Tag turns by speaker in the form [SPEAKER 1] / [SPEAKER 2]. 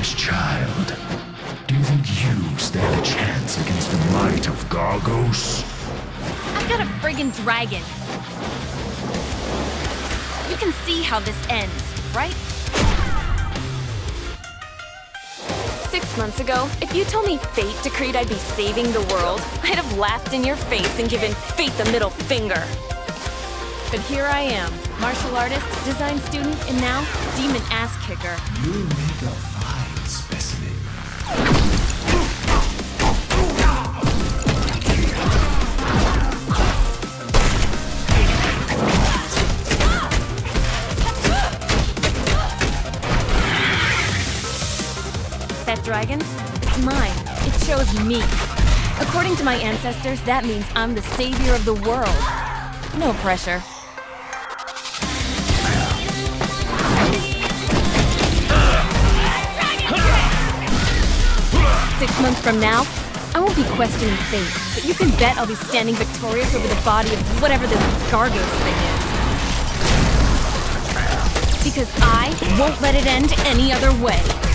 [SPEAKER 1] Child. Do you think you stand a chance against the might of Gargos?
[SPEAKER 2] I've got a friggin' dragon. You can see how this ends, right? Six months ago, if you told me fate decreed I'd be saving the world, I'd have laughed in your face and given fate the middle finger. But here I am, martial artist, design student, and now demon ass kicker.
[SPEAKER 1] You'll make a fine
[SPEAKER 2] That dragon? It's mine. It chose me. According to my ancestors, that means I'm the savior of the world. No pressure. Six months from now, I won't be questioning fate, but you can bet I'll be standing victorious over the body of whatever this Gargos thing is. Because I won't let it end any other way.